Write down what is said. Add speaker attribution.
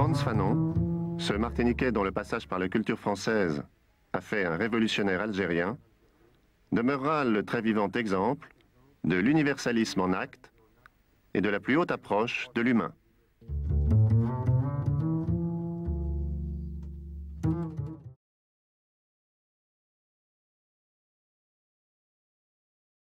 Speaker 1: Franz Fanon, ce Martiniquais dont le passage par la culture française a fait un révolutionnaire algérien, demeurera le très vivant exemple de l'universalisme en acte et de la plus haute approche de l'humain.